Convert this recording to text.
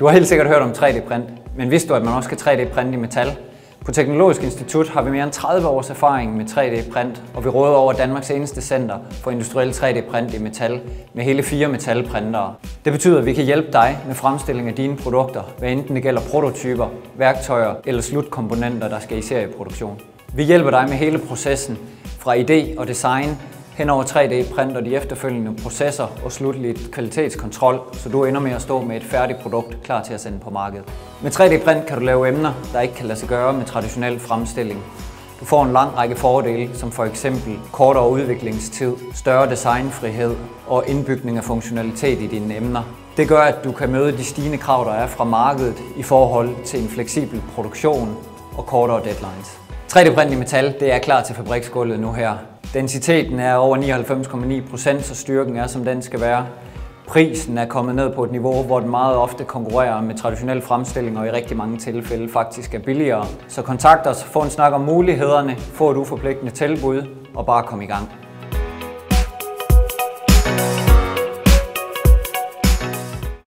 Du har helt sikkert hørt om 3D-print, men vidste du, at man også kan 3D-printe i metal? På Teknologisk Institut har vi mere end 30 års erfaring med 3D-print, og vi råder over Danmarks eneste center for industriel 3D-print i metal med hele fire metalprintere. Det betyder, at vi kan hjælpe dig med fremstilling af dine produkter, hvad enten det gælder prototyper, værktøjer eller slutkomponenter, der skal i serieproduktion. Vi hjælper dig med hele processen, fra idé og design hen over 3D-printer de efterfølgende processer og slutligt kvalitetskontrol, så du ender med at stå med et færdigt produkt klar til at sende på markedet. Med 3D-print kan du lave emner, der ikke kan lade sig gøre med traditionel fremstilling. Du får en lang række fordele, som for eksempel kortere udviklingstid, større designfrihed og indbygning af funktionalitet i dine emner. Det gør, at du kan møde de stigende krav, der er fra markedet i forhold til en fleksibel produktion og kortere deadlines. 3D-print i metal, det er klar til fabriksgulvet nu her. Densiteten er over 99,9%, så styrken er som den skal være. Prisen er kommet ned på et niveau, hvor den meget ofte konkurrerer med traditionelle fremstillinger og i rigtig mange tilfælde faktisk er billigere. Så kontakt os, få en snak om mulighederne, få et uforpligtende tilbud og bare kom i gang.